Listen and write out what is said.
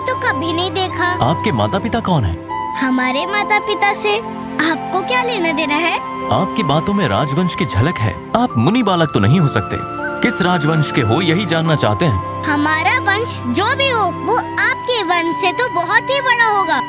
तो कभी नहीं देखा। आपके माता पिता कौन है? हमारे माता पिता से आपको क्या लेना देना है? आपकी बातों में राजवंश की झलक है। आप मुनि बालक तो नहीं हो सकते। किस राजवंश के हो यही जानना चाहते हैं। हमारा वंश जो भी हो वो आपके वंश से तो बहुत ही बड़ा होगा।